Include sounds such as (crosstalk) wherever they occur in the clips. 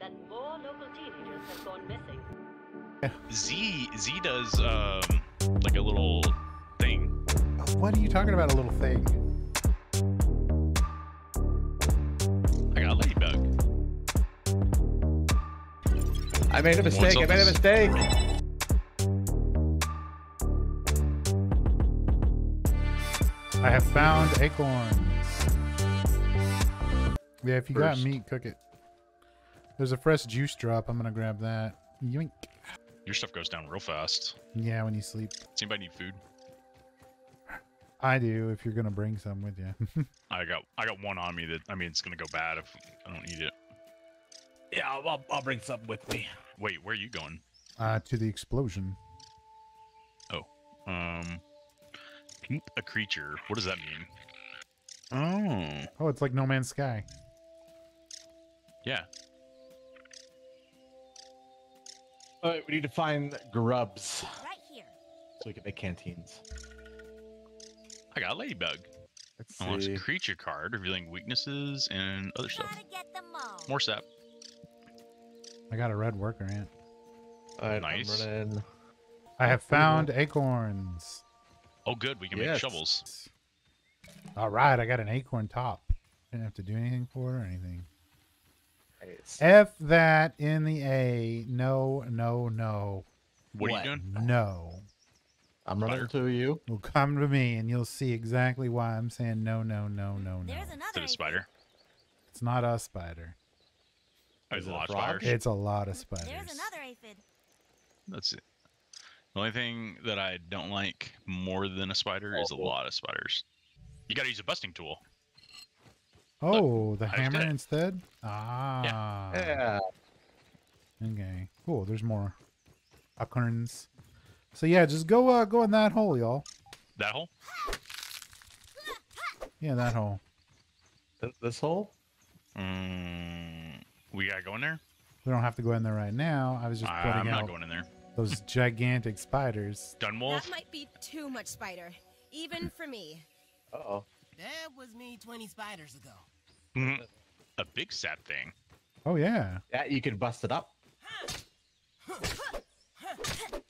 that more local teenagers have gone missing. Z Z does um like a little thing. What are you talking about? A little thing. I got a ladybug. I made a mistake. I made a mistake. I have found acorns. Yeah, if you got meat, cook it. There's a fresh juice drop. I'm gonna grab that. Yoink. Your stuff goes down real fast. Yeah, when you sleep. Does anybody need food? I do. If you're gonna bring some with you. (laughs) I got I got one on me that I mean it's gonna go bad if I don't eat it. Yeah, I'll, I'll, I'll bring some with me. Wait, where are you going? uh, to the explosion. Oh, um, keep a creature. What does that mean? Oh, Oh, it's like No Man's Sky. yeah. All right, we need to find grubs Right here. so we can make canteens. I got a ladybug. Let's I want see. a creature card revealing weaknesses and other stuff. Gotta get them all. More sap. I got a red worker ant. All right, Nice. I'm running. I have found acorns. Oh, good. We can Yes. make shovels. All right, I got an acorn top. Didn't have to do anything for it or anything. Nice. F that in the A. No, no, no, What, What? are you doing? no. I'm running to you. Well, come to me and you'll see exactly why I'm saying no, no, no, no, no. There's To another. the aphid. spider. It's not a spider. Oh, There's Is a it a lot of spiders. It's a lot of spiders. There's another aphid. That's it. The only thing that I don't like more than a spider is a Oh. lot of spiders. You gotta use a busting tool. Oh, the I hammer instead? Ah. Yeah. Okay. Cool. There's more acorns. So yeah, just go uh go in that hole, y'all. That hole? Yeah, that hole. Th- This hole? Mm, we gotta go in there? We don't have to go in there right now. I was just I'm pointing not going in there. those (laughs) gigantic spiders. Dunwulf? That might be too much spider, even for me. Uh oh. That was me 20 spiders ago. Mhm. a big sap thing. Oh yeah. Yeah, you can bust it up.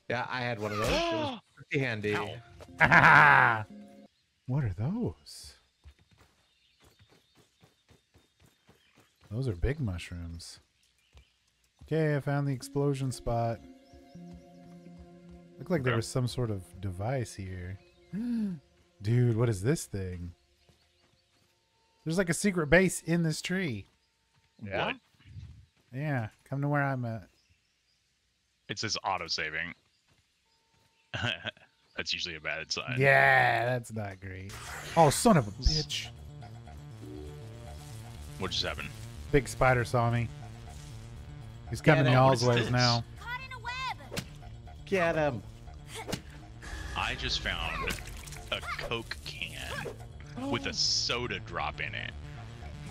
Yeah, I had one of those. It was (gasps) pretty handy. (laughs) What are those? Those are big mushrooms. Okay, I found the explosion spot. Looked like there was some sort of device here. (gasps) Dude, what is this thing? There's like a secret base in this tree. Yeah? What? Yeah, come to where I'm at. It says auto saving. (laughs) That's usually a bad sign. Yeah, that's not great. Oh, son of a bitch. What just happened? Big spider saw me. He's coming him. y'all's ways this? now. In a web. Get him. I just found a Coke can with a soda drop in it.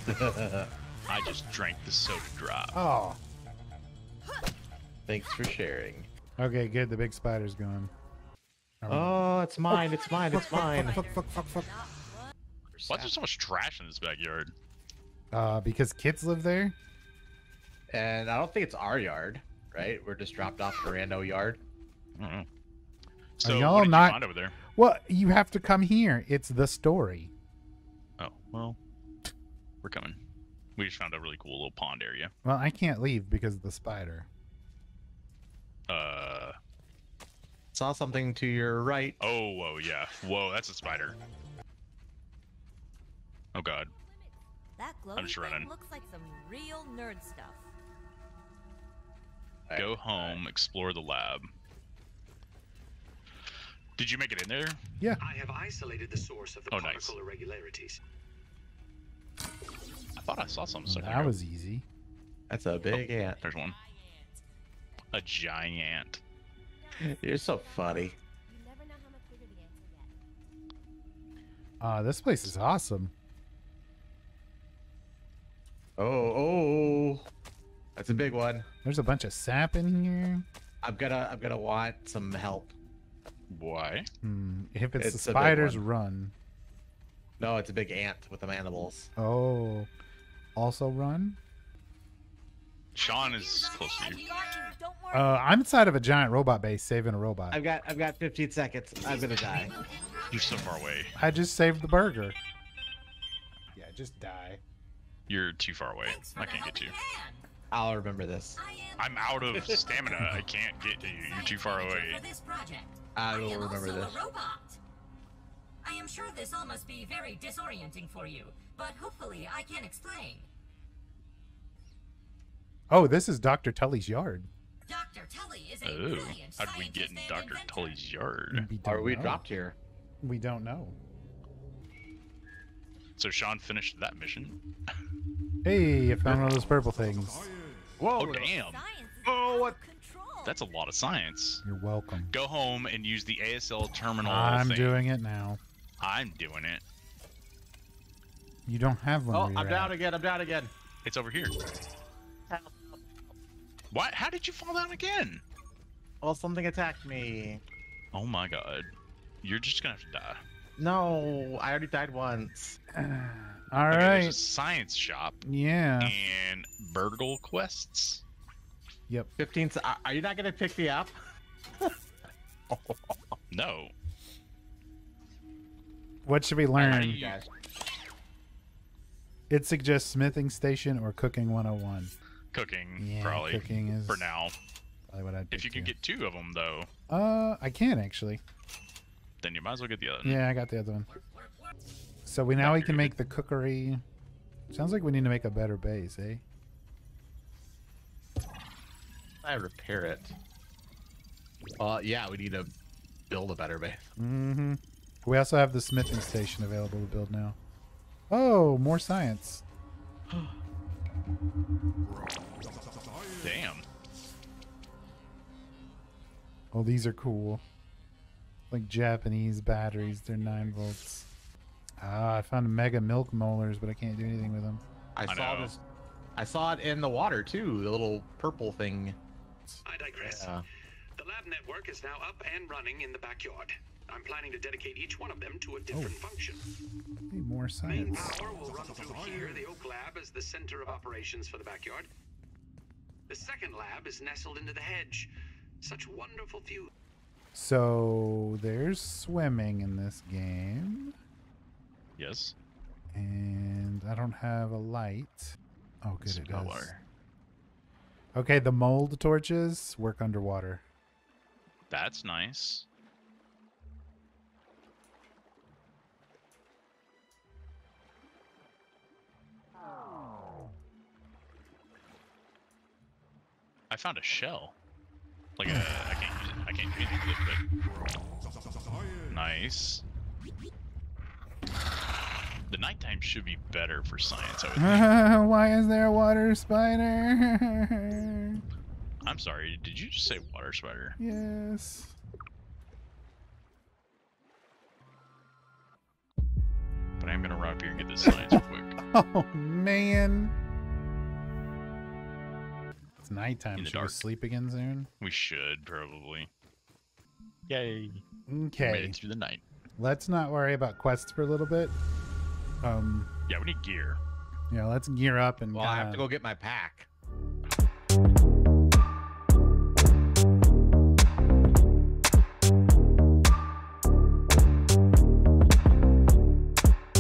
(laughs) I just drank the soda drop. Oh. Thanks for sharing. Okay, good. The big spider's gone. Are Oh, it's mine. It's mine. It's mine. Fuck, fuck, fuck, fuck. Why is there so much trash in this backyard? Uh, because kids live there? And I don't think it's our yard, right? We're just dropped off a rando yard. I don't know. So y'all not- you find over there? Well, you have to come here. It's the story. Well, we're coming. We just found a really cool little pond area. Well, I can't leave because of the spider. Uh Saw something to your right. oh, whoa, yeah, whoa, that's a spider. Oh god, That glowing just thing running. looks like some real nerd stuff. go home, explore the lab. Did you make it in there? Yeah. I have isolated the source of the Oh, nice. particle irregularities. I thought I saw something. a second that was easy. That's a big ant. There's one. A giant. You're so funny. You never know how much bigger the ants will get. Uh, this place is awesome. Oh, oh, that's a big one. There's a bunch of sap in here. I'm gonna, I'm gonna want some help. Why? Hmm. If it's, It's the spiders, run. No, it's a big ant with the mandibles. Oh. Also run? Sean is close to you. Uh, I'm inside of a giant robot base saving a robot. I've got I've got 15 seconds. I'm gonna die. You're so far away. I just saved the burger. Yeah, just die. You're too far away. I can't get to you. I'll remember this. I'm out of stamina. I can't get to you. You're too far away. For this project. I I will am remember this. a robot. I am sure this all must be very disorienting for you, but hopefully I can explain. Oh, this is Dr. Tully's yard. Dr. Tully is a Oh, brilliant how'd we get in Dr. inventor. Tully's yard? We Are we know. dropped here? We don't know. So Sean finished that mission. Hey, I found one of those purple things. Whoa! Oh damn, Oh, what- that's a lot of science. You're welcome. Go home and use the ASL terminal. I'm thing. doing it now. I'm doing it. You don't have one. Oh, where you're I'm down at. again. I'm down again. It's over here. What? How did you fall down again? Well, something attacked me. Oh my god. You're just gonna have to die. No, I already died once. All Okay, there's a science shop Yeah. and BURG.L quests. Yep. 15. se- Are are you not gonna pick me up? (laughs) No. What should we learn? you- It suggests smithing station or cooking 101. Cooking, Yeah, probably. cooking is For now. probably what I'd If you pick can too. get two of them, though, Uh, I can actually. then you might as well get the other. One. Yeah, I got the other one. So we now we can make the cookery. Sounds like we need to make a better base, eh? I repair it. Uh, yeah, we need to build a better base. Mm-hmm. We also have the smithing station available to build now. Oh, more science. Damn. Oh, these are cool. Like Japanese batteries. They're 9 volts. Ah, I found mega milk molars, but I can't do anything with them. I, I saw know. this. I saw it in the water too. The little purple thing. I digress. Yeah. The lab network is now up and running in the backyard. I'm planning to dedicate each one of them to a different function. Hey, more Main power will run through here. The Oak Lab is the center of operations for the backyard. The second lab is nestled into the hedge. Such wonderful view. So there's swimming in this game. Yes. And I don't have a light. Oh, good, Some it does. color. Okay, the mold torches work underwater. That's nice. I found a shell. Like a, I can't use it. I can't with it, but nice. The nighttime should be better for science. I would think. (laughs) Why is there a water spider? (laughs) I'm sorry. Did you just say water spider? yes. But I'm gonna run up here and get this science real quick. (laughs) Oh man. It's nighttime. In the Should we sleep again soon? We should probably. Yay! Made Okay. it through the night. Let's not worry about quests for a little bit. Um, Yeah, we need gear. yeah, let's gear up and Well, I have to go get my pack.